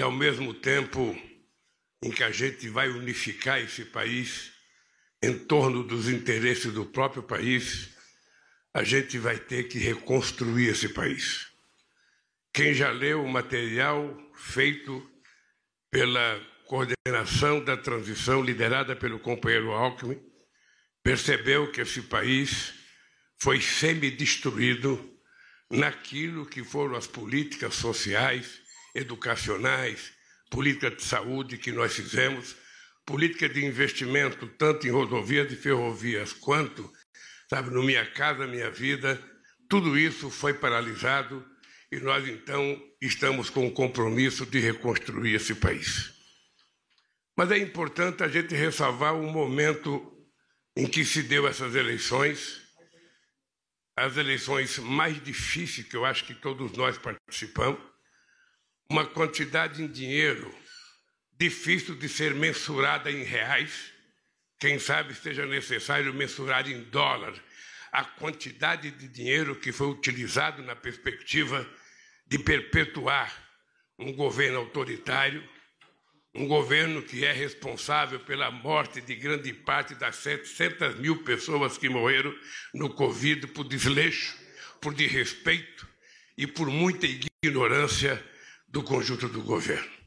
e, ao mesmo tempo em que a gente vai unificar esse país em torno dos interesses do próprio país, a gente vai ter que reconstruir esse país. Quem já leu o material feito pela coordenação da transição liderada pelo companheiro Alckmin, percebeu que esse país foi semi-destruído naquilo que foram as políticas sociais, educacionais, política de saúde que nós fizemos, política de investimento tanto em rodovias e ferrovias quanto, sabe, no Minha Casa Minha Vida, tudo isso foi paralisado e nós então estamos com o compromisso de reconstruir esse país. Mas é importante a gente ressalvar o momento em que se deu essas eleições, as eleições mais difíceis que eu acho que todos nós participamos, uma quantidade em dinheiro difícil de ser mensurada em reais, quem sabe seja necessário mensurar em dólar a quantidade de dinheiro que foi utilizado na perspectiva de perpetuar um governo autoritário um governo que é responsável pela morte de grande parte das 700 mil pessoas que morreram no Covid por desleixo, por desrespeito e por muita ignorância do conjunto do governo.